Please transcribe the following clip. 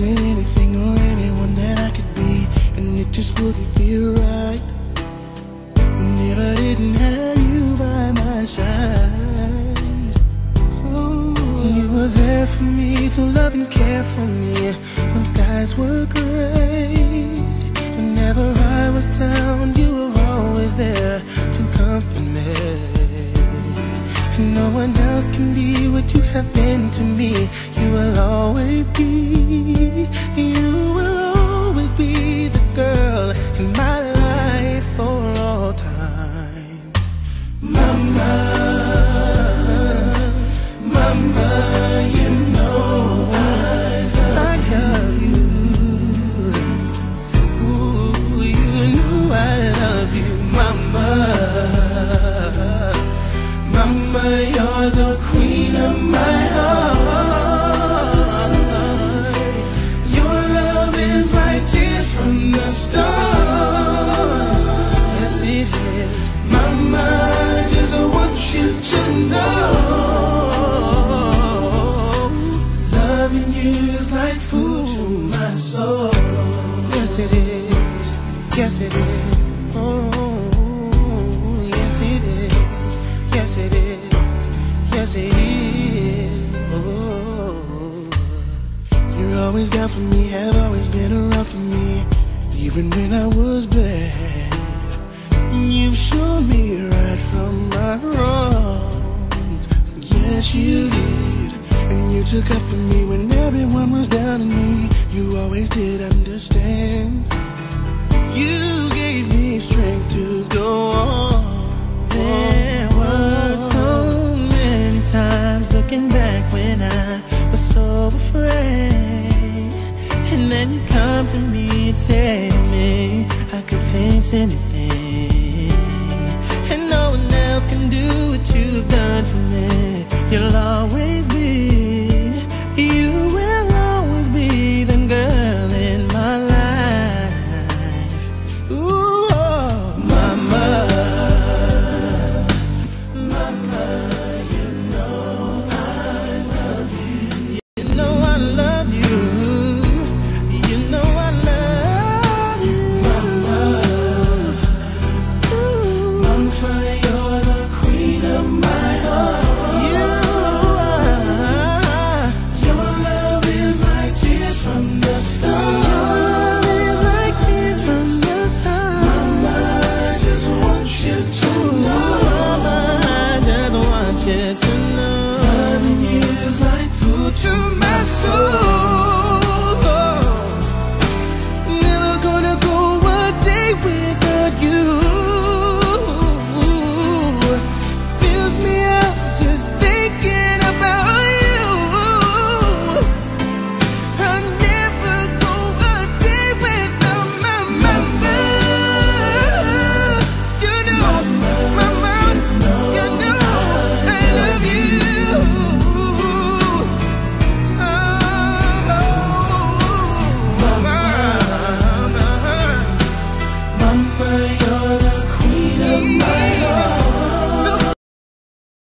wasn't anything or anyone that I could be And it just wouldn't feel right If I didn't have you by my side oh, You were there for me to love and care for me When skies were gray Whenever I was tired. One else can be what you have been to me. You will always be, you will always be the girl in my life for all time. Mama, Mama, you know I love you. Ooh, you know I love you, Mama. Mama, the queen of my heart. Your love is like tears from the stars. Just you to know. Loving you is like food to my soul. Yes, it is. Yes, it is. Always down for me, have always been around for me, even when I was bad. You showed me right from my wrongs. Yes, you did. And you took up for me when everyone was down on me. You always did understand. You gave me strength to go on. Come to me and to me, I could face anything. And no one else can do what intentions